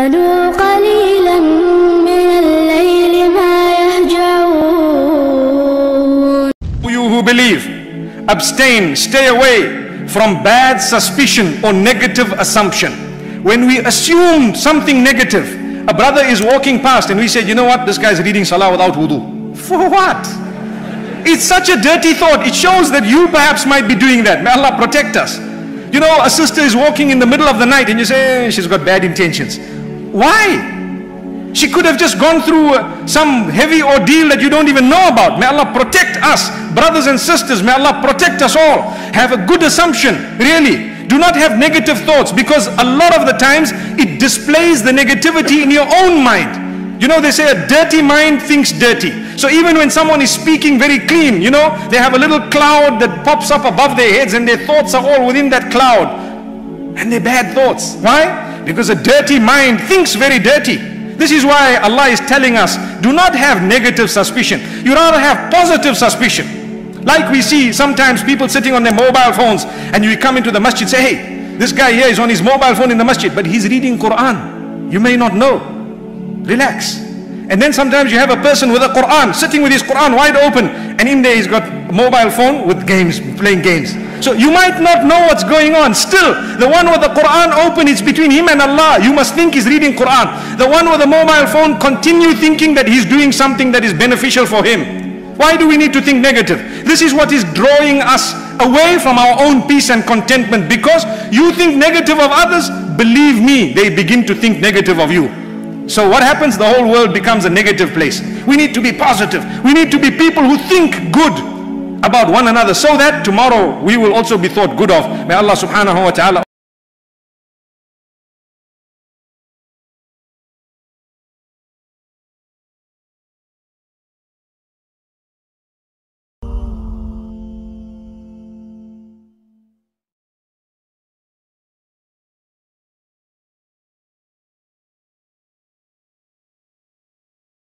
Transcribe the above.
كانوا قليلا من الليل ما يهجعون You who believe, abstain, stay away from bad suspicion or negative assumption. When we assume something negative, a brother is walking past and we said, you know what, this guy is reading salah without wudu. For what? It's such a dirty thought. It shows that you perhaps might be doing that. May Allah protect us. You know, a sister is walking in the middle of the night and you say, eh, she's got bad intentions. Why? She could have just gone through uh, some heavy ordeal that you don't even know about. May Allah protect us, brothers and sisters. May Allah protect us all. Have a good assumption, really. Do not have negative thoughts because a lot of the times it displays the negativity in your own mind. You know, they say a dirty mind thinks dirty. So even when someone is speaking very clean, you know, they have a little cloud that pops up above their heads and their thoughts are all within that cloud. And they're bad thoughts. Why? Because a dirty mind thinks very dirty. This is why Allah is telling us, do not have negative suspicion. You rather have positive suspicion. Like we see sometimes people sitting on their mobile phones and you come into the masjid say, hey, this guy here is on his mobile phone in the masjid, but he's reading Quran. You may not know. Relax. And then sometimes you have a person with a Quran, sitting with his Quran wide open, and in there he's got a mobile phone with games, playing games. So you might not know what's going on. Still, the one with the Quran open, it's between him and Allah. You must think he's reading Quran. The one with the mobile phone, continue thinking that he's doing something that is beneficial for him. Why do we need to think negative? This is what is drawing us away from our own peace and contentment because you think negative of others, believe me, they begin to think negative of you. So what happens? The whole world becomes a negative place. We need to be positive. We need to be people who think good about one another so that tomorrow we will also be thought good of. May Allah subhanahu wa ta'ala